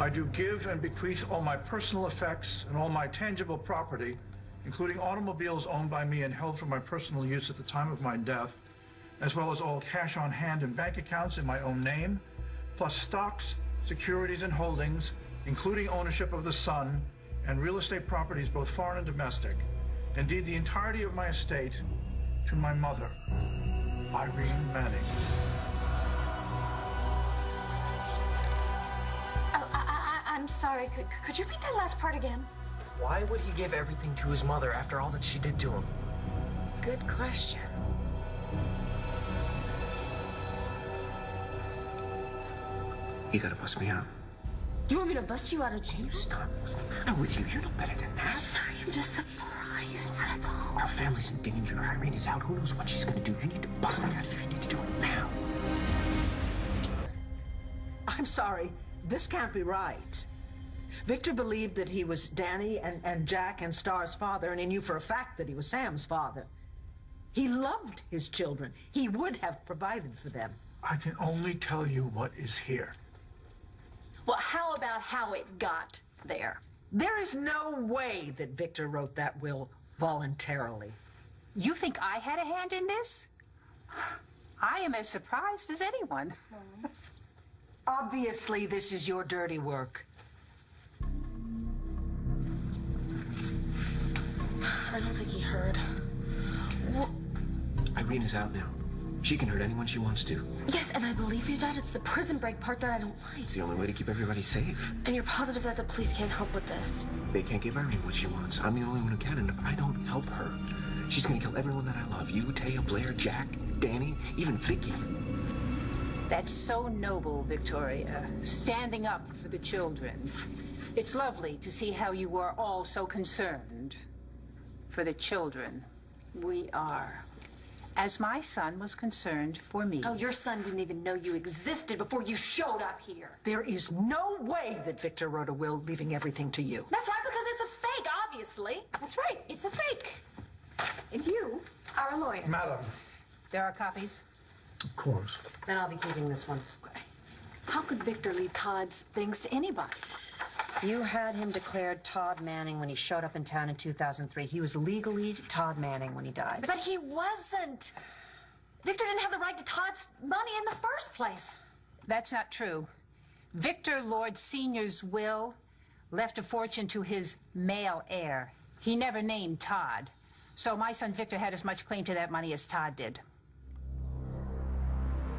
I do give and bequeath all my personal effects and all my tangible property, including automobiles owned by me and held for my personal use at the time of my death, as well as all cash on hand and bank accounts in my own name, plus stocks, securities, and holdings, including ownership of the Sun and real estate properties, both foreign and domestic. Indeed, the entirety of my estate to my mother, Irene Manning. Sorry. Could, could you read that last part again? Why would he give everything to his mother after all that she did to him? Good question. You gotta bust me out. You want me to bust you out of jail? Stop. What's the matter with you? You're no better than that. I'm sorry. I'm just surprised. That's all. Our family's in danger. Irene is out. Who knows what she's gonna do? You need to bust me out of here. You need to do it now. I'm sorry. This can't be right. Victor believed that he was Dani and, and Jack and Starr's father, and he knew for a fact that he was Sam's father. He loved his children. He would have provided for them. I can only tell you what is here. Well, how about how it got there? There is no way that Victor wrote that will voluntarily. You think I had a hand in this? I am as surprised as anyone. Obviously, this is your dirty work. I don't think he heard. Irene is out now. She can hurt anyone she wants to. Yes, and I believe you, Dad. It's the prison break part that I don't like. It's the only way to keep everybody safe. And you're positive that the police can't help with this? They can't give Irene what she wants. I'm the only one who can, and if I don't help her, she's gonna kill everyone that I love. You, Téa, Blair, Jack, Dani, even Viki. That's so noble, Victoria. Standing up for the children. It's lovely to see how you are all so concerned for the children. We are. As my son was concerned for me. Oh, your son didn't even know you existed before you showed up here. There is no way that Victor wrote a will leaving everything to you. That's right, because it's a fake, obviously. That's right, it's a fake. And you are a lawyer. Madam. There are copies. Of course. Then I'll be keeping this one. How could Victor leave Todd's things to anybody? You had him declared Todd Manning when he showed up in town in 2003. He was legally Todd Manning when he died. But he wasn't. Victor didn't have the right to Todd's money in the first place. That's not true. Victor Lord Sr.'s will left a fortune to his male heir. He never named Todd. So my son Victor had as much claim to that money as Todd did.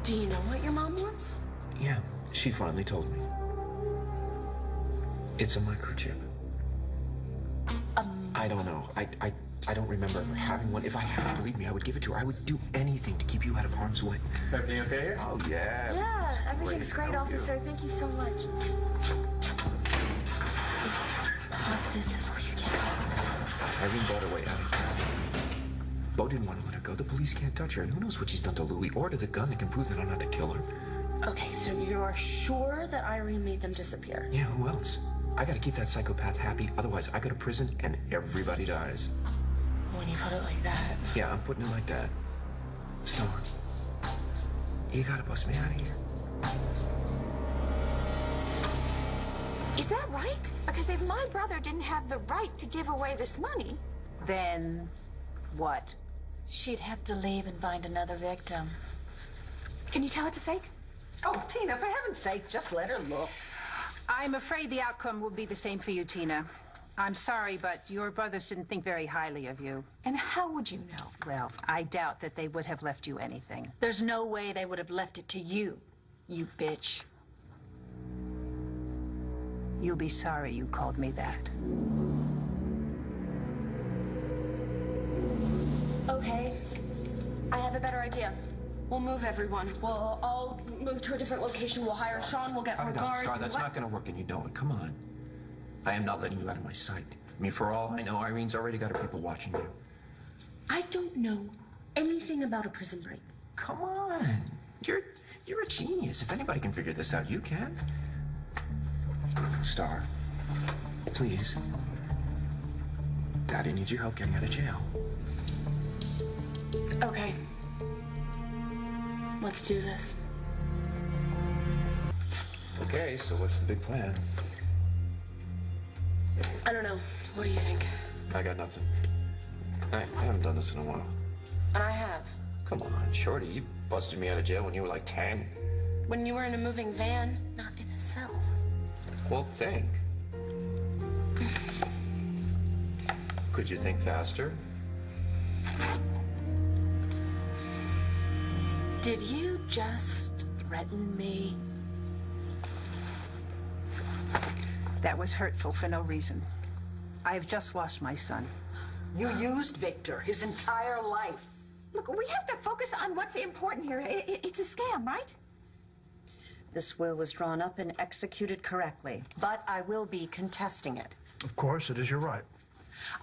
Do you know what your mom wants? Yeah, she finally told me. It's a microchip. Um. I don't know. I, I, I don't remember ever having one. If I had, believe me, I would give it to her. I would do anything to keep you out of harm's way. Everything okay here? Oh, yeah. Yeah, everything's great, help you. officer. Thank you so much. Positive the police can't help us. Irene bought her way out of here. Bo didn't want to let her go. The police can't touch her. And who knows what she's done to Louis or to the gun that can prove that I'm not the killer. Okay, so you're sure that Irene made them disappear? Yeah, who else? I gotta keep that psychopath happy. Otherwise, I go to prison and everybody dies. When you put it like that. Yeah, I'm putting it like that. Starr, you gotta bust me out of here. Is that right? Because if my brother didn't have the right to give away this money, Then what? she'd have to leave and find another victim. Can you tell it's a fake? Oh, Tina, for heaven's sake, just let her look. I'm afraid the outcome will be the same for you, Tina. I'm sorry, but your brothers didn't think very highly of you. And how would you know? Well, I doubt that they would have left you anything. There's no way they would have left it to you, you bitch. You'll be sorry you called me that. Okay, I have a better idea. We'll move everyone. We'll all move to a different location. We'll hire Shaun. We'll get more guards. Starr, that's not gonna work and you know it. Come on. I am not letting you out of my sight. I mean, for all I know, Irene's already got her people watching you. I don't know anything about a prison break. Come on. You're you're a genius. If anybody can figure this out, you can. Starr, please. Daddy needs your help getting out of jail. Okay. Let's do this. Okay, so what's the big plan? I don't know. What do you think? I got nothing. I, I haven't done this in a while. And I have. Come on, Shorty. You busted me out of jail when you were like 10. When you were in a moving van, not in a cell. Well, think. Could you think faster? Just threaten me? That was hurtful for no reason. I have just lost my son. You used Victor his entire life. Look, we have to focus on what's important here. I- I- it's a scam, right? This will was drawn up and executed correctly, but I will be contesting it. Of course, it is your right.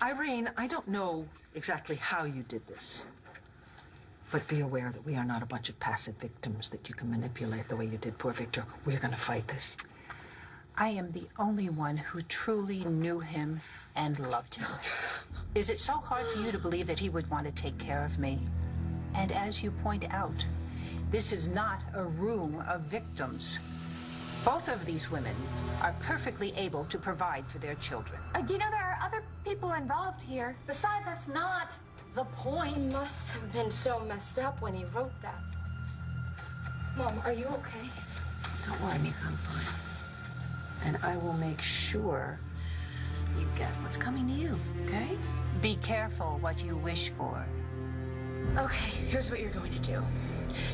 Irene, I don't know exactly how you did this. But be aware that we are not a bunch of passive victims that you can manipulate the way you did poor Victor. We're going to fight this. I am the only one who truly knew him and loved him. Is it so hard for you to believe that he would want to take care of me? And as you point out, this is not a room of victims. Both of these women are perfectly able to provide for their children. Uh, you know, there are other people involved here. Besides, that's not the point. He must have been so messed up when he wrote that. Mom, are you okay? Don't worry, Mika, I'm fine. And I will make sure you get what's coming to you, okay? Be careful what you wish for. Okay, here's what you're going to do.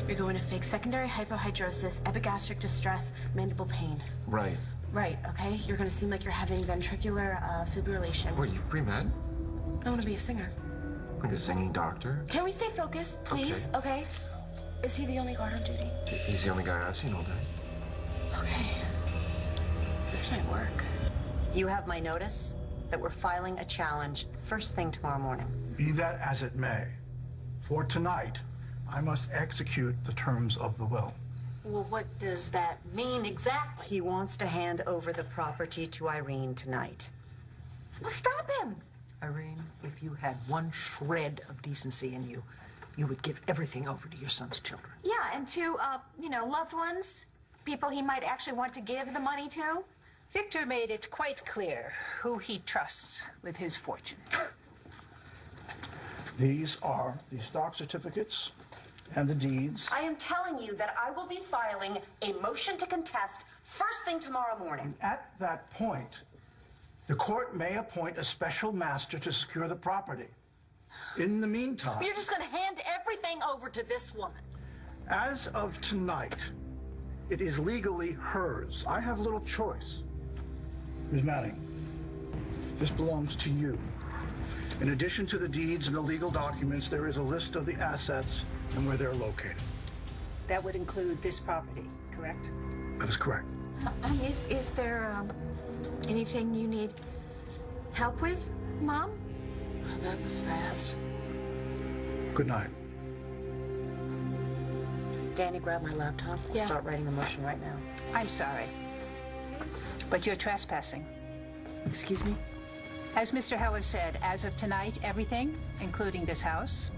You're going to fake secondary hyperhidrosis, epigastric distress, mandible pain. Right. Right, okay? You're going to seem like you're having ventricular uh, fibrillation. Were you pre-med? I want to be a singer. Like a singing doctor? Can we stay focused, please? Okay. Is he the only guard on duty? He's the only guy I've seen all day. Okay. This might work. You have my notice that we're filing a challenge first thing tomorrow morning. Be that as it may, for tonight, I must execute the terms of the will. Well, what does that mean exactly? He wants to hand over the property to Irene tonight. Well, stop him. Irene, if you had one shred of decency in you, you would give everything over to your son's children. Yeah, and to, uh, you know, loved ones, people he might actually want to give the money to. Victor made it quite clear who he trusts with his fortune. These are the stock certificates and the deeds. I am telling you that I will be filing a motion to contest first thing tomorrow morning. And At that point, the court may appoint a special master to secure the property. In the meantime, You're just going to hand everything over to this woman. as of tonight, it is legally hers. I have little choice. Ms. Manning, this belongs to you. In addition to the deeds and the legal documents, there is a list of the assets and where they're located. That would include this property, correct? That is correct. Um, is, is there um, anything you need help with, Mom? Oh, that was fast. Good night. Dani, grab my laptop. I'll Yeah. start writing the motion right now. I'm sorry. But you're trespassing. Excuse me? As Mr. Heller said, as of tonight, everything, including this house,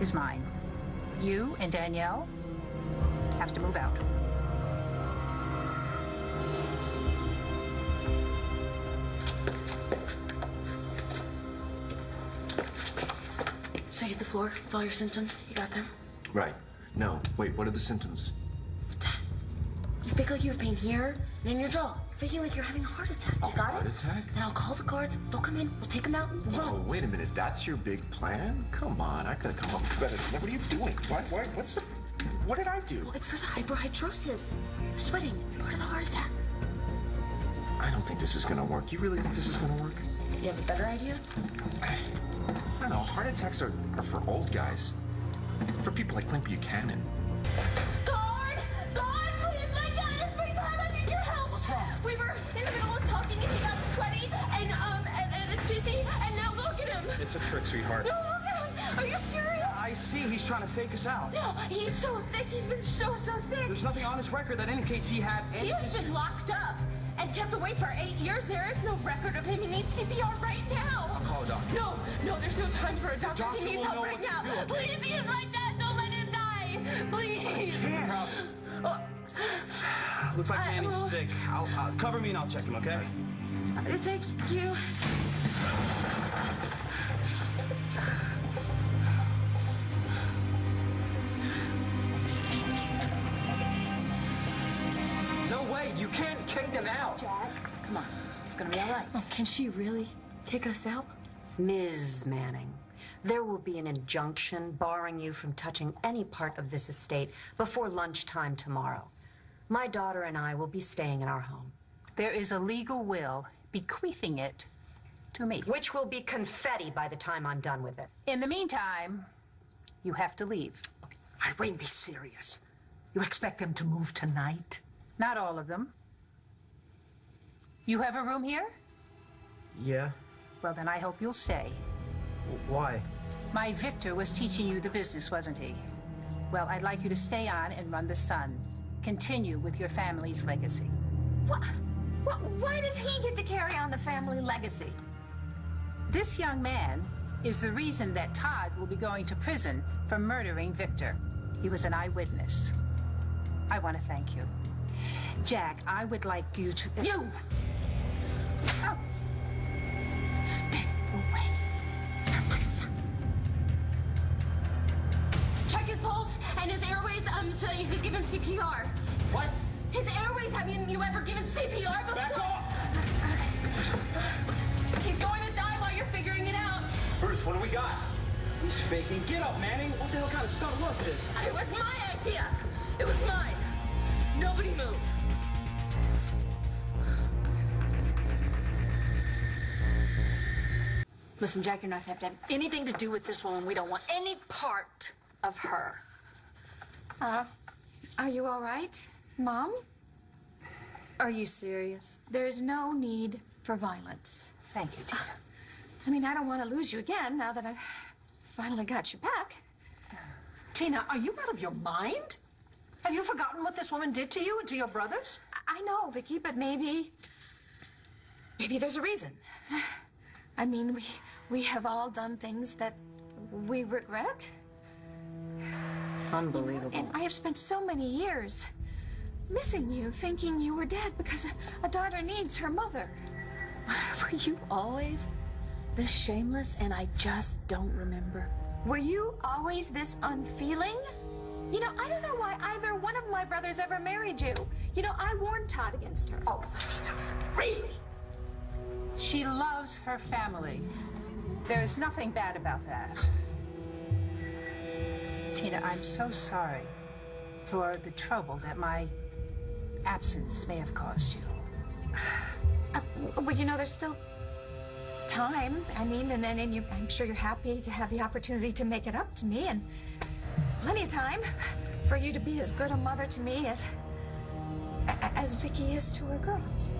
is mine. You and Danielle have to move out. You hit the floor with all your symptoms? You got them? Right. No. Wait, what are the symptoms? You fake like you have pain here and in your jaw. You're faking like you're having a heart attack. You got heart it? attack? Then I'll call the guards. They'll come in. We'll take them out. and Run. Oh, wait a minute. That's your big plan? Come on. I could have come up with better. What are you doing? What? What? What's the. What did I do? Well, it's for the hyperhidrosis. Sweating. It's part of the heart attack. I don't think this is gonna work. You really think this is gonna work? You have a better idea? I don't know. Heart attacks are, are for old guys. For people like Clint Buchanan. Guard! Guard, please! My dad is my dad! I need your help! What's wrong? We were in the middle of talking and he got sweaty and, um, and, and dizzy, and now look at him! It's a trick, sweetheart. No, look at him! Are you serious? I see he's trying to fake us out. No, he's so sick. He's been so, so sick. There's nothing on his record that indicates he had any He has been locked up and kept away for eight years. There is no record of him. He needs CPR right now. I'll call a doctor. No, no, there's no time for a doctor. Doctor he needs help right now. do, okay? Please, he is my dad. Don't let him die. Please. I can't. Oh. Looks like Manny's will- sick. I'll, uh, cover me and I'll check him, okay? Uh, Thank you. Them out. Jack, come on. It's gonna be all right. Oh, can she really kick us out? Ms. Manning, there will be an injunction barring you from touching any part of this estate before lunchtime tomorrow. My daughter and I will be staying in our home, There is a legal will bequeathing it to me. which will be confetti by the time I'm done with it. In the meantime, you have to leave. Irene, be serious. You expect them to move tonight? Not all of them. You have a room here? Yeah. Well, then I hope you'll stay. Why? My Victor was teaching you the business, wasn't he? Well, I'd like you to stay on and run the Sun. Continue with your family's legacy. What? What? Why does he get to carry on the family legacy? This young man is the reason that Todd will be going to prison for murdering Victor. He was an eyewitness. I want to thank you. Jack, I would like you to. You! It out. Bruce, what do we got? He's faking. Get up, Manning. What the hell kind of stunt was this? It was my idea. It was mine. Nobody move. Listen, Jack, you're not gonna have to have anything to do with this woman. We don't want any part of her. Uh, Are you all right, Mom? Are you serious? There's no need for violence. Thank you, Tina. I mean, I don't want to lose you again now that I've finally got you back. Tina, are you out of your mind? Have you forgotten what this woman did to you and to your brothers? I know, Viki, but maybe. Maybe there's a reason. I mean, we, we have all done things that we regret. Unbelievable. And I have spent so many years missing you, thinking you were dead because a, a daughter needs her mother. Were you always this shameless and I just don't remember? Were you always this unfeeling? You know, I don't know why either one of my brothers ever married you. You know, I warned Todd against her. Oh, Tina, really? She loves her family. There is nothing bad about that. Tina, I'm so sorry for the trouble that my absence may have caused you. Uh, well, you know, there's still time. I mean, and then and you, I'm sure you're happy to have the opportunity to make it up to me, and plenty of time for you to be as good a mother to me as as Viki is to her girls.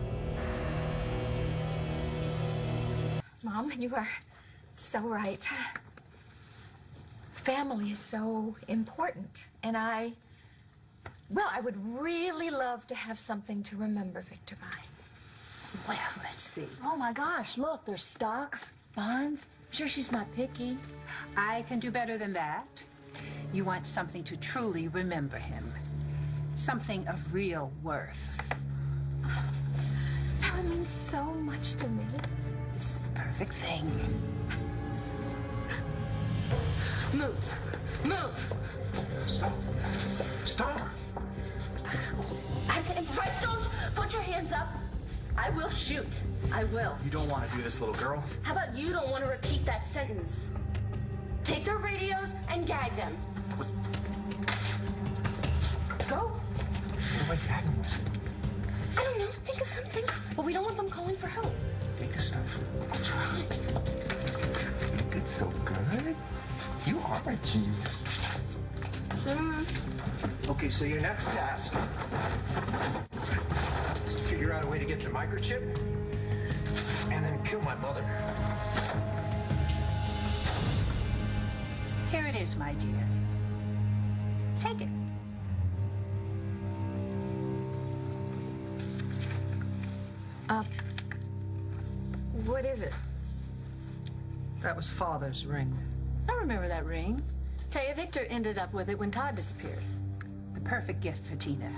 Mom, you are so right. Family is so important, and I, well, I would really love to have something to remember Victor by. Well, let's see. Oh my gosh, look, there's stocks, bonds. I'm sure she's not picky. I can do better than that. You want something to truly remember him. Something of real worth. That would mean so much to me. This is the perfect thing. Move. Move. Stop. Stop. I t- if I don't put your hands up, I will shoot. I will. You don't want to do this, little girl. How about you don't want to repeat that sentence? Take their radios and gag them. Go. What am I gagging with? I don't know. Think of something. But we don't want them calling for help. Take this stuff. I'll try. You did so good. You are a genius. Uh-huh. Okay, so your next task is to figure out a way to get the microchip and then kill my mother. Here it is, my dear. Take it. Uh, What is it? That was Father's ring. I remember that ring. Téa Victor ended up with it when Todd disappeared. The perfect gift for Tina.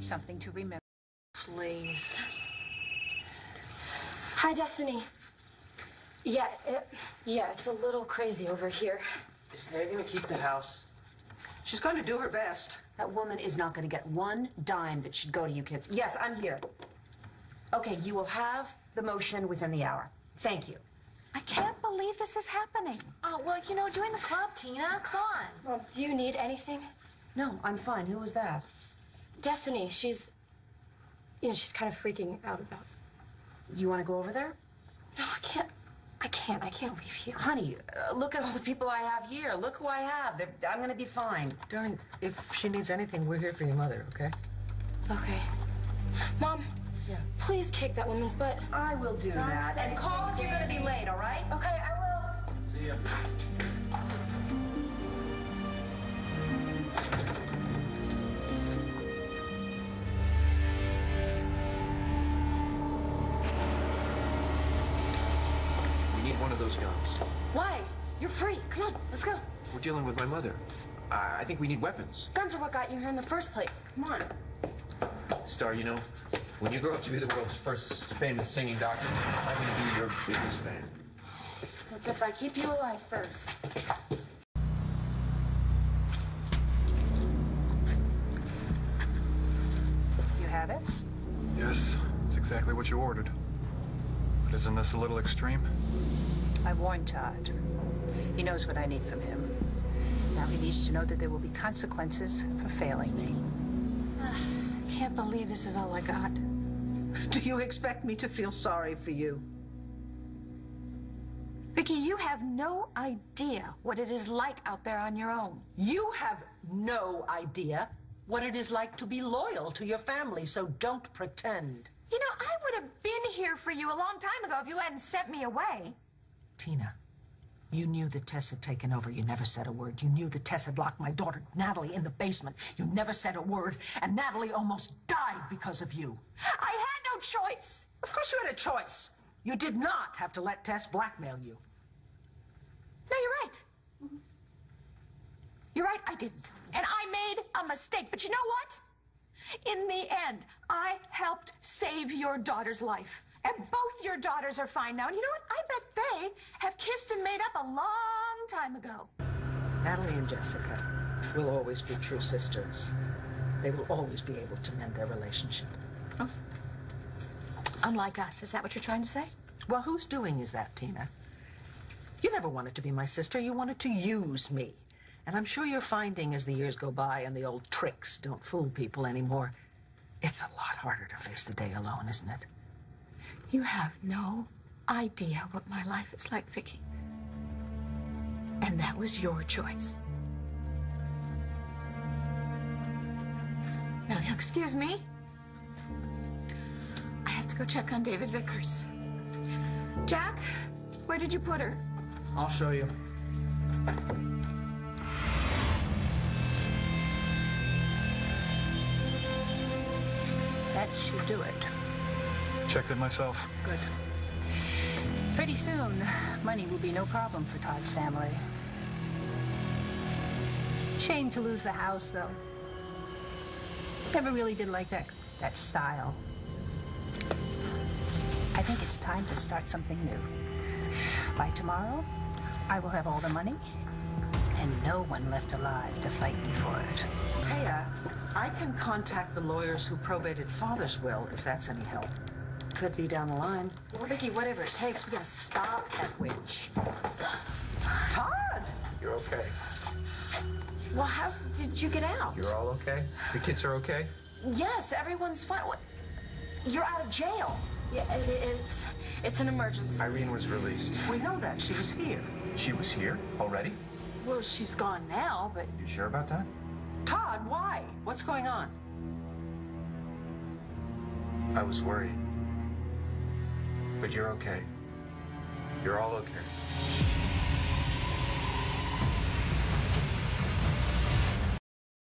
Something to remember. Please. Hi, Destiny. Yeah, it, yeah, it's a little crazy over here. Is Terry gonna keep the house? She's going to do her best. That woman is not going to get one dime that should go to you kids. Yes, I'm here. Okay, you will have the motion within the hour. Thank you. I can't believe this is happening. Oh, well, you know, join the club, Tina. Come on. Well, do you need anything? No, I'm fine. Who was that? Destiny, she's. You know, she's kind of freaking out about. You want to go over there? No, I can't. I can't. I can't leave you. Honey, uh, look at all the people I have here. Look who I have. They're, I'm going to be fine. Darling, if she needs anything, we're here for your mother, okay? Okay. Mom. Yeah. Please kick that woman's butt. I will do that. And call if you're going to be late, all right? Okay, I will. See ya. We need one of those guns. Why? You're free. Come on, let's go. We're dealing with my mother. I, I think we need weapons. Guns are what got you here in the first place. Come on. Starr, you know, when you grow up to be the world's first famous singing doctor, I'm gonna be your biggest fan. That's if I keep you alive first. You have it? Yes, it's exactly what you ordered. But isn't this a little extreme? I warned Todd. He knows what I need from him. Now he needs to know that there will be consequences for failing me. Ah. I can't believe this is all I got. Do you expect me to feel sorry for you? Viki, you have no idea what it is like out there on your own. You have no idea what it is like to be loyal to your family, so don't pretend. You know, I would have been here for you a long time ago if you hadn't sent me away. Tina, you knew that Tess had taken over. You never said a word. You knew that Tess had locked my daughter, Natalie, in the basement. You never said a word, and Natalie almost died because of you. I had no choice. Of course you had a choice. You did not have to let Tess blackmail you. No, you're right. You're right, I didn't. And I made a mistake. But you know what? In the end, I helped save your daughter's life. And both your daughters are fine now. And you know what? I bet they have kissed and made up a long time ago. Natalie and Jessica will always be true sisters. They will always be able to mend their relationship. Oh. Unlike us, is that what you're trying to say? Well, whose doing is that, Tina? You never wanted to be my sister. You wanted to use me. And I'm sure you're finding as the years go by and the old tricks don't fool people anymore, it's a lot harder to face the day alone, isn't it? You have no idea what my life is like, Viki. And that was your choice. Now, excuse me. I have to go check on David Vickers. Jack, where did you put her? I'll show you. That should do it. Checked it myself. Good. Pretty soon, money will be no problem for Todd's family. Shame to lose the house, though. Never really did like that, that style. I think it's time to start something new. By tomorrow, I will have all the money and no one left alive to fight me for it. Téa, I can contact the lawyers who probated father's will if that's any help. Could be down the line. Well, Viki, whatever it takes, we gotta stop that witch. Todd! You're okay. Well, how did you get out? You're all okay? The kids are okay? Yes, everyone's fine. What? You're out of jail. Yeah, it, it's it's an emergency. Irene was released. We know that. She was here. She was here already? Well, she's gone now, but You sure about that? Todd, why? What's going on? I was worried. But you're okay. You're all okay.